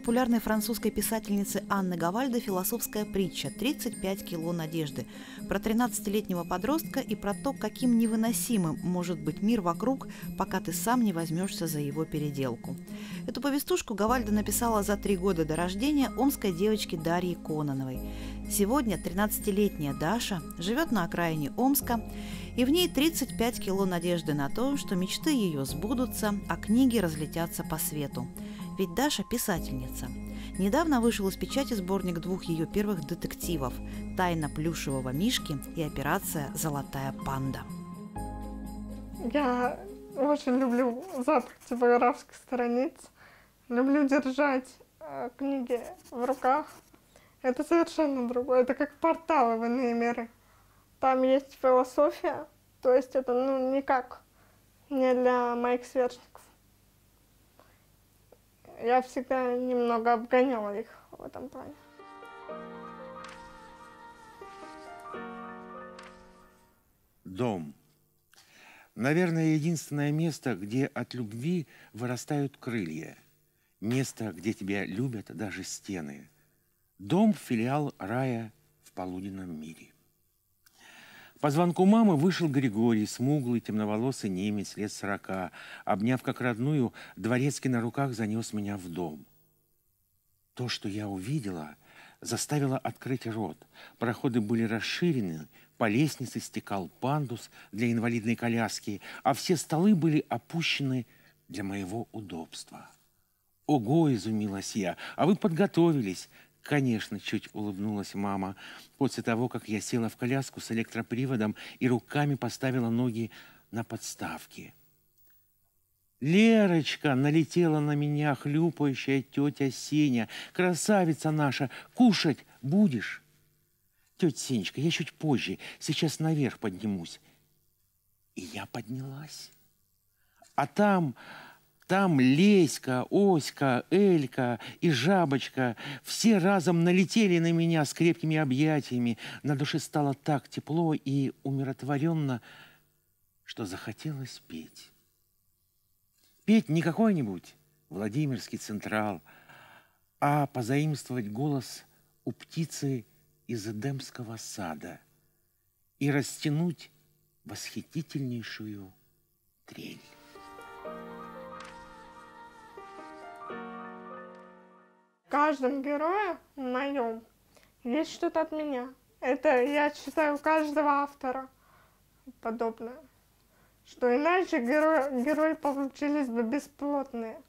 Популярной французской писательницы Анны Гавальда философская притча «35 кило надежды» про 13-летнего подростка и про то, каким невыносимым может быть мир вокруг, пока ты сам не возьмешься за его переделку. Эту повестушку Гавальда написала за три года до рождения омской девочки Дарьи Кононовой. Сегодня 13-летняя Даша живет на окраине Омска, и в ней 35 кило надежды на то, что мечты ее сбудутся, а книги разлетятся по свету – ведь Даша писательница. Недавно вышел из печати сборник двух ее первых детективов «Тайна плюшевого мишки» и «Операция «Золотая панда». Я очень люблю запах типографских страниц. Люблю держать э, книги в руках. Это совершенно другое. Это как порталы в иные миры. Там есть философия, то есть это ну, никак не для моих сверстников я всегда немного обгоняла их в этом плане. Дом. Наверное, единственное место, где от любви вырастают крылья. Место, где тебя любят даже стены. Дом – филиал рая в полуденном мире. По звонку мамы вышел Григорий, смуглый, темноволосый немец, лет сорока. Обняв как родную, дворецкий на руках занес меня в дом. То, что я увидела, заставило открыть рот. Проходы были расширены, по лестнице стекал пандус для инвалидной коляски, а все столы были опущены для моего удобства. «Ого!» – изумилась я. «А вы подготовились!» Конечно, чуть улыбнулась мама. После того, как я села в коляску с электроприводом и руками поставила ноги на подставки. Лерочка налетела на меня, хлюпающая тетя Сеня. Красавица наша, кушать будешь? Тетя Сенечка, я чуть позже, сейчас наверх поднимусь. И я поднялась. А там там Леська, Оська, Элька и Жабочка все разом налетели на меня с крепкими объятиями. На душе стало так тепло и умиротворенно, что захотелось петь. Петь не какой-нибудь Владимирский Централ, а позаимствовать голос у птицы из Эдемского сада и растянуть восхитительнейшую трель. Каждом герое моем есть что-то от меня. Это я читаю каждого автора подобное. Что иначе герои, герои получились бы бесплотные,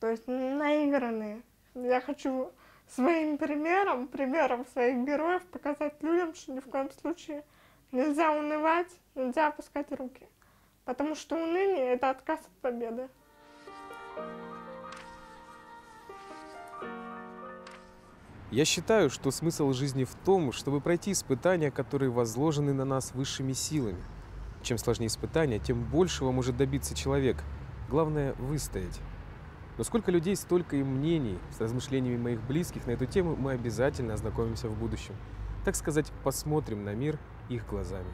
то есть наигранные. Я хочу своим примером, примером своих героев показать людям, что ни в коем случае нельзя унывать, нельзя опускать руки. Потому что уныние – это отказ от победы. Я считаю, что смысл жизни в том, чтобы пройти испытания, которые возложены на нас высшими силами. Чем сложнее испытания, тем большего может добиться человек. Главное – выстоять. Но сколько людей, столько и мнений. С размышлениями моих близких на эту тему мы обязательно ознакомимся в будущем. Так сказать, посмотрим на мир их глазами.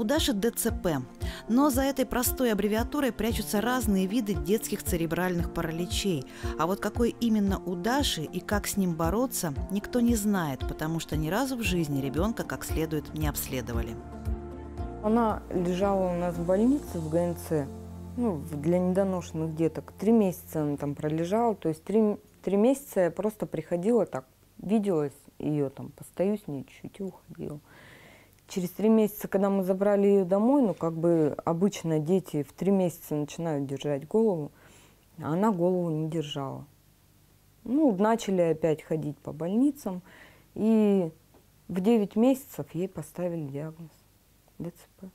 У Даши ДЦП но за этой простой аббревиатурой прячутся разные виды детских церебральных параличей. А вот какой именно у Даши и как с ним бороться, никто не знает, потому что ни разу в жизни ребенка как следует не обследовали. Она лежала у нас в больнице в ГНЦ, ну, для недоношенных деток. Три месяца она там пролежала, то есть три, три месяца я просто приходила так, виделась ее там, постою с ней чуть-чуть и уходила. Через три месяца, когда мы забрали ее домой, ну, как бы обычно дети в три месяца начинают держать голову, а она голову не держала. Ну, начали опять ходить по больницам, и в 9 месяцев ей поставили диагноз ДЦП.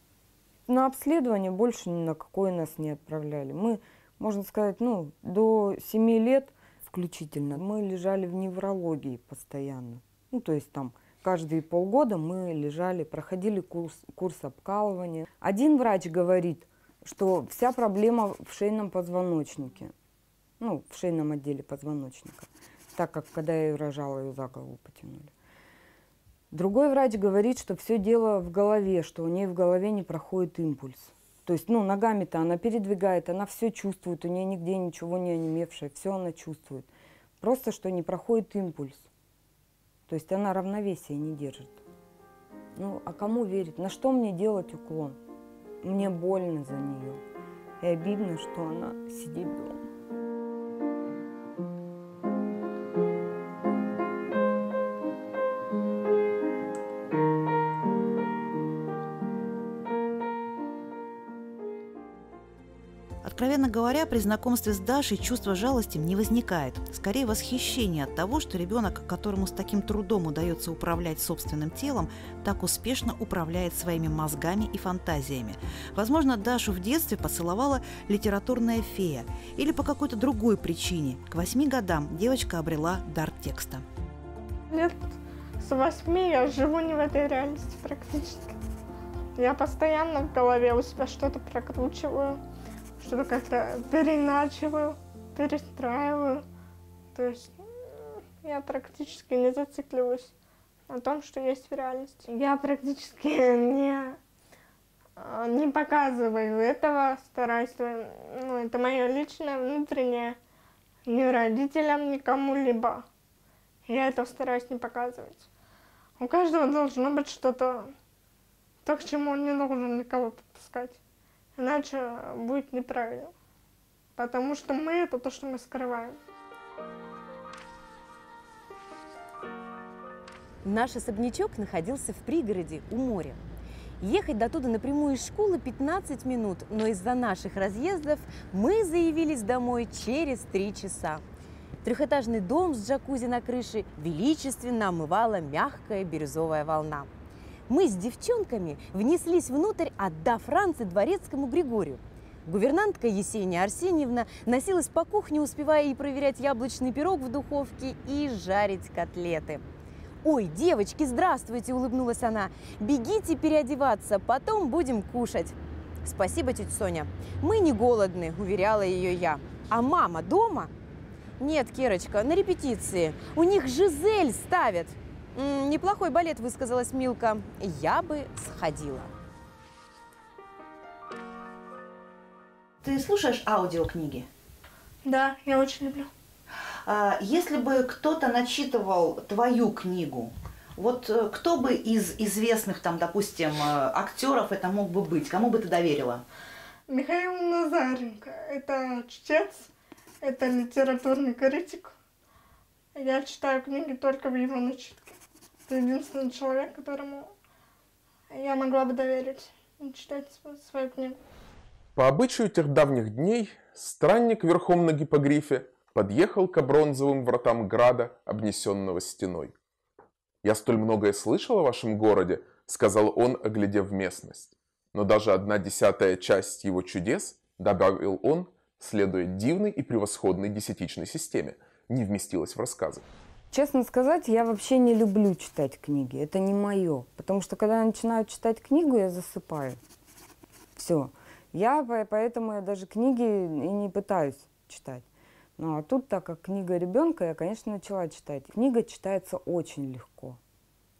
На обследование больше ни на какое нас не отправляли. Мы, можно сказать, ну, до 7 лет включительно мы лежали в неврологии постоянно. Ну, то есть там каждые полгода мы лежали, проходили курс, курс обкалывания. Один врач говорит, что вся проблема в шейном позвоночнике, ну, в шейном отделе позвоночника, так как когда я ее рожала, ее за голову потянули. Другой врач говорит, что все дело в голове, что у нее в голове не проходит импульс. То есть, ну, ногами-то она передвигает, она все чувствует, у нее нигде ничего не онемевшее, все она чувствует. Просто, что не проходит импульс. То есть она равновесие не держит. Ну, а кому верить? На что мне делать уклон? Мне больно за нее. И обидно, что она сидит дома. При знакомстве с Дашей чувство жалости не возникает. Скорее восхищение от того, что ребенок, которому с таким трудом удается управлять собственным телом, так успешно управляет своими мозгами и фантазиями. Возможно, Дашу в детстве поцеловала литературная фея или по какой-то другой причине. К восьми годам девочка обрела дар текста. Лет с восьми я живу не в этой реальности практически. Я постоянно в голове у себя что-то прокручиваю что-то как-то переначиваю, перестраиваю. То есть я практически не зацикливаюсь на том, что есть в реальности. Я практически не, а, не показываю этого, стараюсь, ну, это мое личное, внутреннее, ни родителям, ни кому-либо. Я это стараюсь не показывать. У каждого должно быть что-то, то, к чему он не должен никого подпускать. Иначе будет неправильно. Потому что мы это то, что мы скрываем. Наш особнячок находился в пригороде у моря. Ехать до туда напрямую из школы 15 минут, но из-за наших разъездов мы заявились домой через три часа. Трехэтажный дом с джакузи на крыше величественно омывала мягкая бирюзовая волна мы с девчонками внеслись внутрь, отдав ранцы дворецкому Григорию. Гувернантка Есения Арсеньевна носилась по кухне, успевая и проверять яблочный пирог в духовке и жарить котлеты. «Ой, девочки, здравствуйте!» – улыбнулась она. «Бегите переодеваться, потом будем кушать». «Спасибо, тетя Соня. Мы не голодны», – уверяла ее я. «А мама дома?» «Нет, Керочка, на репетиции. У них Жизель ставят», Неплохой балет, высказалась Милка. Я бы сходила. Ты слушаешь аудиокниги? Да, я очень люблю. А, если бы кто-то начитывал твою книгу, вот э, кто бы из известных, там, допустим, э, актеров это мог бы быть? Кому бы ты доверила? Михаил Назаренко. Это чтец, это литературный критик. Я читаю книги только в его начитке. Это единственный человек, которому я могла бы доверить читать свою книгу. По обычаю тех давних дней странник верхом на гипогрифе подъехал к бронзовым вратам града, обнесенного стеной. «Я столь многое слышал о вашем городе», — сказал он, оглядев местность. «Но даже одна десятая часть его чудес, — добавил он, следуя дивной и превосходной десятичной системе, не вместилась в рассказы. Честно сказать, я вообще не люблю читать книги. Это не мое. Потому что когда я начинаю читать книгу, я засыпаю. Все. Я поэтому я даже книги и не пытаюсь читать. Ну а тут, так как книга ребенка, я, конечно, начала читать. Книга читается очень легко.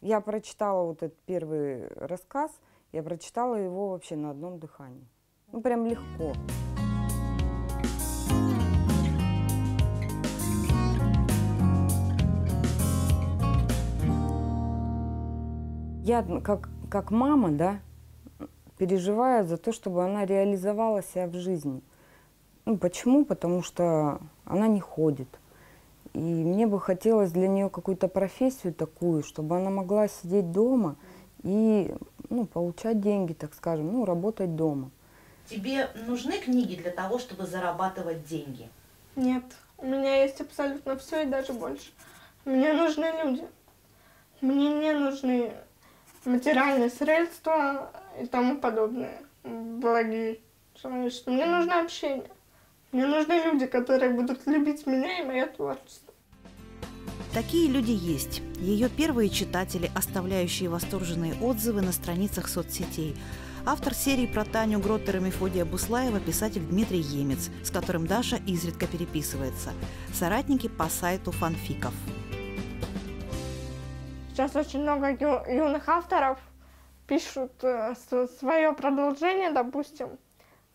Я прочитала вот этот первый рассказ, я прочитала его вообще на одном дыхании. Ну, прям легко. Я как, как мама, да, переживаю за то, чтобы она реализовала себя в жизни. Ну, почему? Потому что она не ходит. И мне бы хотелось для нее какую-то профессию такую, чтобы она могла сидеть дома и ну, получать деньги, так скажем, ну, работать дома. Тебе нужны книги для того, чтобы зарабатывать деньги? Нет. У меня есть абсолютно все и даже больше. Мне нужны люди. Мне не нужны материальные средства и тому подобное, благие человечества. Мне нужно общение. Мне нужны люди, которые будут любить меня и мое творчество. Такие люди есть. Ее первые читатели, оставляющие восторженные отзывы на страницах соцсетей. Автор серии про Таню Гроттер и Мефодия Буслаева – писатель Дмитрий Емец, с которым Даша изредка переписывается. Соратники по сайту фанфиков. Сейчас очень много ю- юных авторов пишут э, свое продолжение, допустим,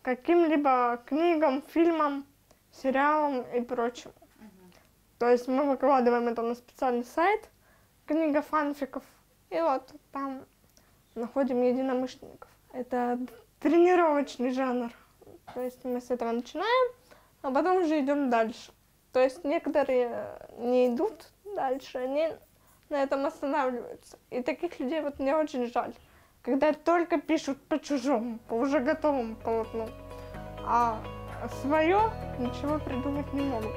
каким-либо книгам, фильмам, сериалам и прочим. То есть мы выкладываем это на специальный сайт, книга фанфиков, и вот там находим единомышленников. Это тренировочный жанр. То есть мы с этого начинаем, а потом уже идем дальше. То есть некоторые не идут дальше, они на этом останавливаются. И таких людей вот мне очень жаль. Когда только пишут по чужому, по уже готовому полотну, а свое ничего придумать не могут.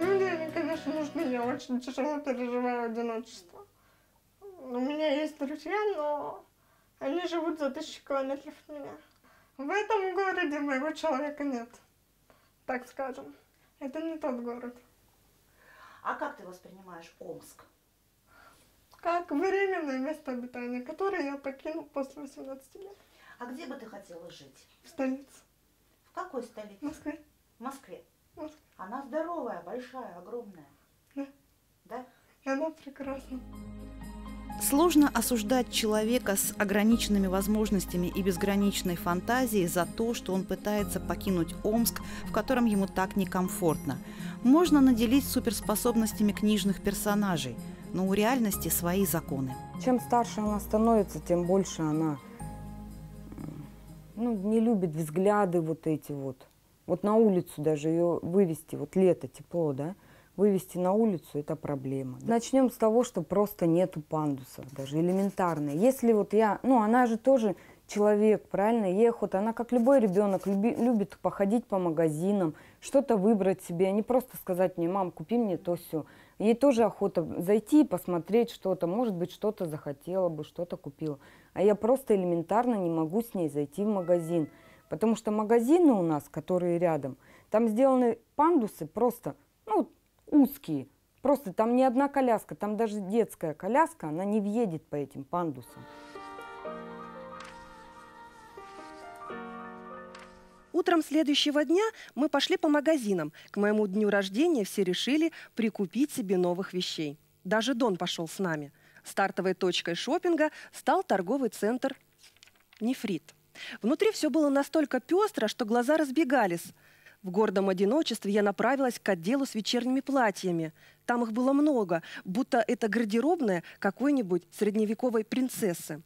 Они, конечно, нужны, я очень тяжело переживаю одиночество. У меня есть друзья, но они живут за тысячи километров от меня. В этом городе моего человека нет, так скажем. Это не тот город. А как ты воспринимаешь Омск? Как временное место обитания, которое я покинул после 18 лет. А где бы ты хотела жить? В столице. В какой столице? В Москве. В Москве. В Москве. Она здоровая, большая, огромная. Да. Да? И она прекрасна. Сложно осуждать человека с ограниченными возможностями и безграничной фантазией за то, что он пытается покинуть Омск, в котором ему так некомфортно. Можно наделить суперспособностями книжных персонажей, но у реальности свои законы. Чем старше она становится, тем больше она ну, не любит взгляды вот эти вот. Вот на улицу даже ее вывести, вот лето, тепло, да, вывести на улицу – это проблема. Начнем с того, что просто нету пандусов даже, элементарно. Если вот я, ну она же тоже человек, правильно, ей охота, она как любой ребенок люби, любит походить по магазинам, что-то выбрать себе, а не просто сказать мне, мам, купи мне то все. Ей тоже охота зайти и посмотреть что-то, может быть, что-то захотела бы, что-то купила. А я просто элементарно не могу с ней зайти в магазин. Потому что магазины у нас, которые рядом, там сделаны пандусы просто, узкие. Просто там не одна коляска, там даже детская коляска, она не въедет по этим пандусам. Утром следующего дня мы пошли по магазинам. К моему дню рождения все решили прикупить себе новых вещей. Даже Дон пошел с нами. Стартовой точкой шопинга стал торговый центр «Нефрит». Внутри все было настолько пестро, что глаза разбегались. В гордом одиночестве я направилась к отделу с вечерними платьями. Там их было много, будто это гардеробная какой-нибудь средневековой принцессы.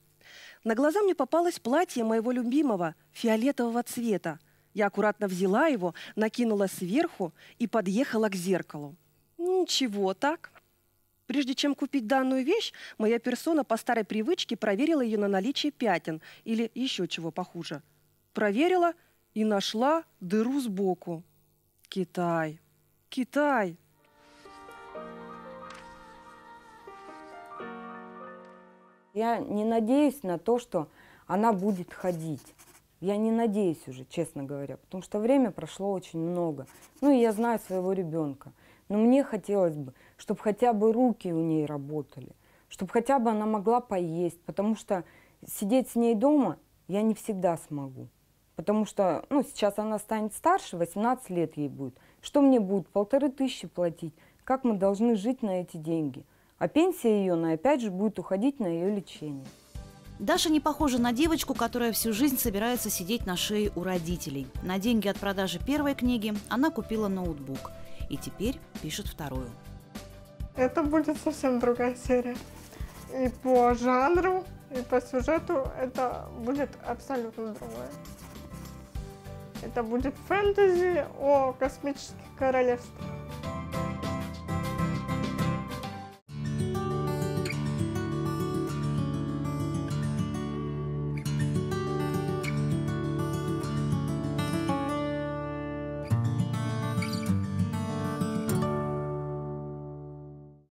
На глаза мне попалось платье моего любимого, фиолетового цвета. Я аккуратно взяла его, накинула сверху и подъехала к зеркалу. Ничего так. Прежде чем купить данную вещь, моя персона по старой привычке проверила ее на наличие пятен или еще чего похуже. Проверила и нашла дыру сбоку. Китай. Китай. Я не надеюсь на то, что она будет ходить. Я не надеюсь уже, честно говоря, потому что время прошло очень много. Ну и я знаю своего ребенка. Но мне хотелось бы, чтобы хотя бы руки у ней работали, чтобы хотя бы она могла поесть, потому что сидеть с ней дома я не всегда смогу. Потому что ну, сейчас она станет старше, 18 лет ей будет. Что мне будут полторы тысячи платить? Как мы должны жить на эти деньги? А пенсия ее, на опять же, будет уходить на ее лечение. Даша не похожа на девочку, которая всю жизнь собирается сидеть на шее у родителей. На деньги от продажи первой книги она купила ноутбук. И теперь пишет вторую. Это будет совсем другая серия. И по жанру, и по сюжету это будет абсолютно другое. Это будет фэнтези о космических королевствах.